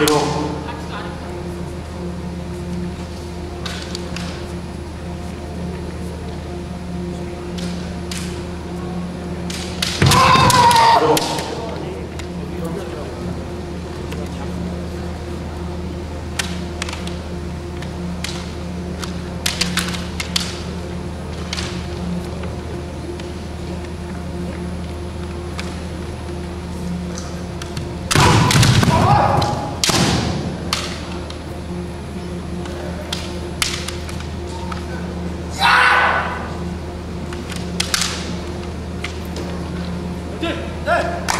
けどあ对对。